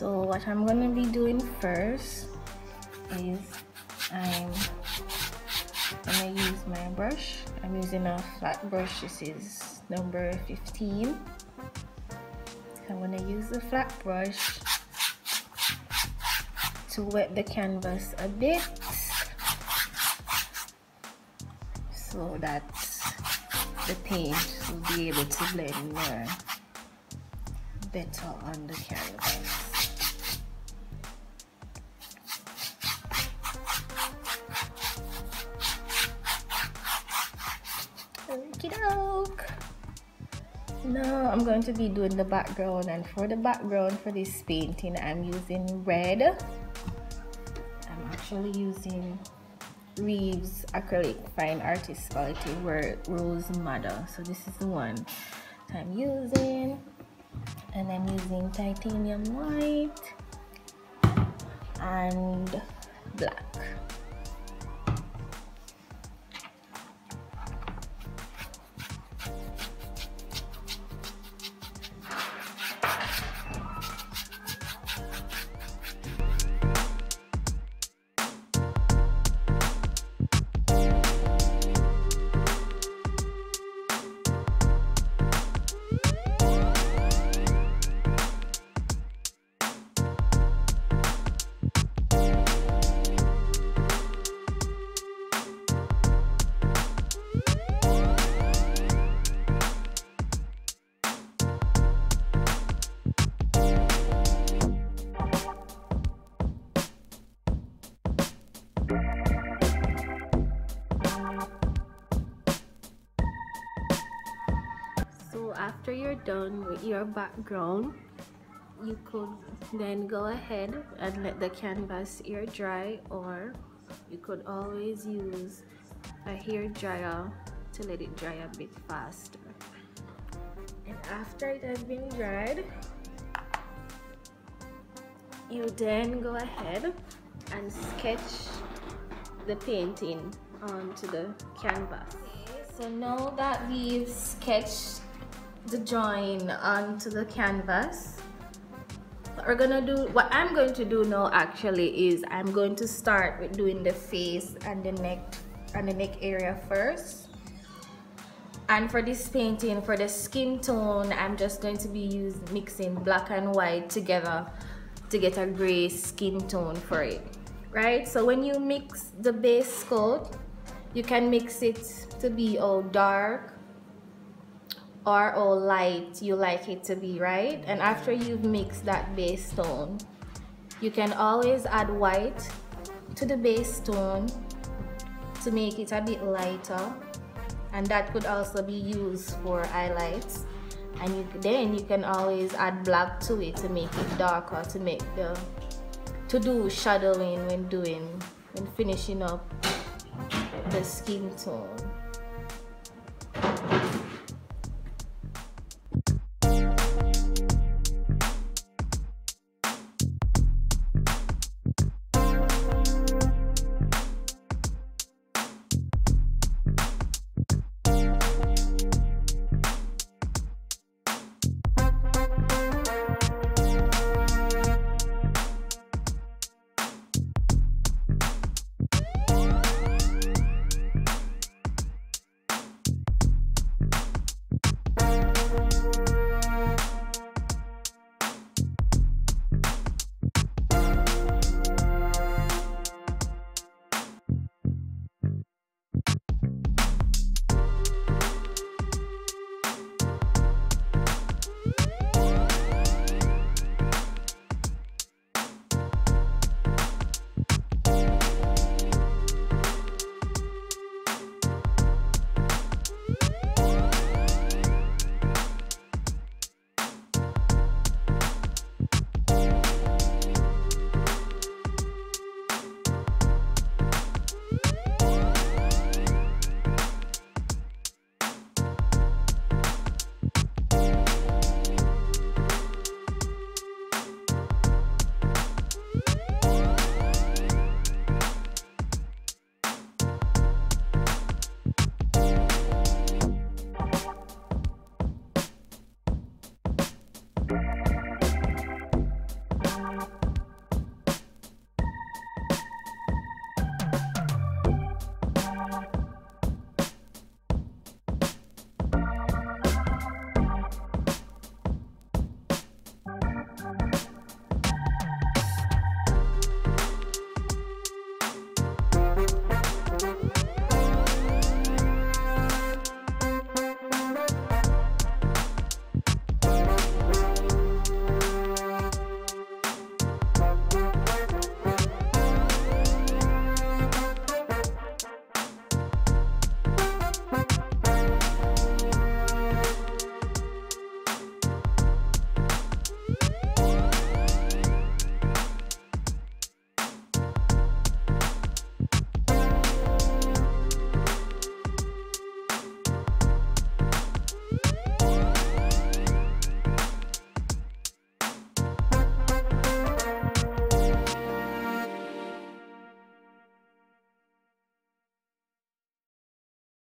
so what I'm gonna be doing first is I'm gonna use my brush. I'm using a flat brush. This is number 15 I'm gonna use the flat brush to wet the canvas a bit. So that the paint will be able to blend more better on the canvas. Now I'm going to be doing the background and for the background for this painting I'm using red. I'm actually using Reeves acrylic fine artist quality rose madder so this is the one I'm using. And I'm using titanium white and black after you're done with your background you could then go ahead and let the canvas air dry or you could always use a hair dryer to let it dry a bit faster. And after it has been dried you then go ahead and sketch the painting onto the canvas. Okay, so now that we've sketched the drawing onto the canvas. We're gonna do what i'm going to do now actually is i'm going to start with doing the face and the neck and the neck area first. And for this painting for the skin tone i'm just going to be using mixing black and white together to get a gray skin tone for it right? So when you mix the base coat you can mix it to be all dark or all light you like it to be right? And after you've mixed that base tone you can always add white to the base tone to make it a bit lighter. And that could also be used for highlights. And you, then you can always add black to it to make it darker to make the to do shadowing when doing when finishing up the skin tone